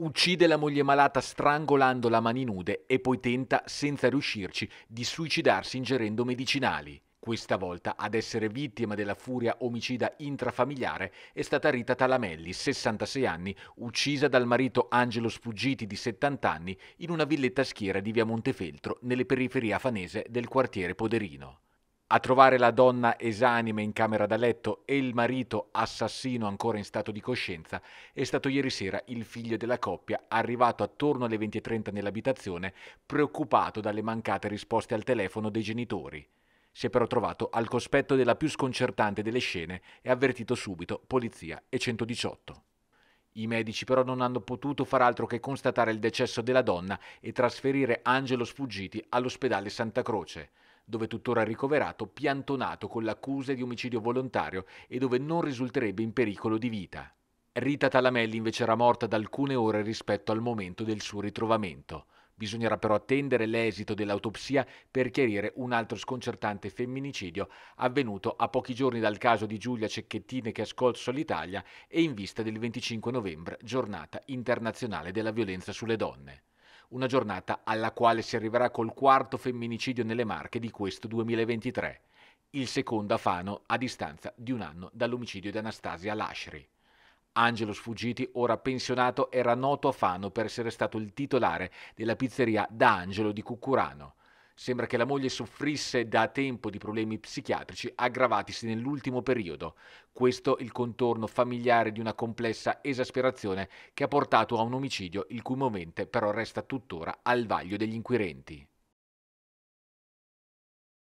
Uccide la moglie malata strangolandola a mani nude e poi tenta, senza riuscirci, di suicidarsi ingerendo medicinali. Questa volta ad essere vittima della furia omicida intrafamiliare è stata Rita Talamelli, 66 anni, uccisa dal marito Angelo Sfuggiti di 70 anni in una villetta schiera di via Montefeltro, nelle periferie afanese del quartiere Poderino. A trovare la donna esanime in camera da letto e il marito assassino ancora in stato di coscienza è stato ieri sera il figlio della coppia, arrivato attorno alle 20.30 nell'abitazione, preoccupato dalle mancate risposte al telefono dei genitori. Si è però trovato al cospetto della più sconcertante delle scene e avvertito subito polizia e 118. I medici però non hanno potuto far altro che constatare il decesso della donna e trasferire Angelo Sfuggiti all'ospedale Santa Croce dove tuttora ricoverato, piantonato con l'accusa di omicidio volontario e dove non risulterebbe in pericolo di vita. Rita Talamelli invece era morta da alcune ore rispetto al momento del suo ritrovamento. Bisognerà però attendere l'esito dell'autopsia per chiarire un altro sconcertante femminicidio avvenuto a pochi giorni dal caso di Giulia Cecchettine che ha scolso l'Italia e in vista del 25 novembre, giornata internazionale della violenza sulle donne una giornata alla quale si arriverà col quarto femminicidio nelle Marche di questo 2023, il secondo a Fano a distanza di un anno dall'omicidio di Anastasia Lascri. Angelo Sfuggiti, ora pensionato, era noto a Fano per essere stato il titolare della pizzeria D'Angelo di Cuccurano. Sembra che la moglie soffrisse da tempo di problemi psichiatrici aggravatisi nell'ultimo periodo. Questo il contorno familiare di una complessa esasperazione che ha portato a un omicidio il cui movente però resta tuttora al vaglio degli inquirenti.